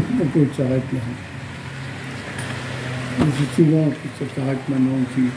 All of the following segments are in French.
tout s'arrête là. C'est souvent que ça s'arrête maintenant aussi.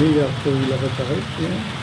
Oui, après il a réparé.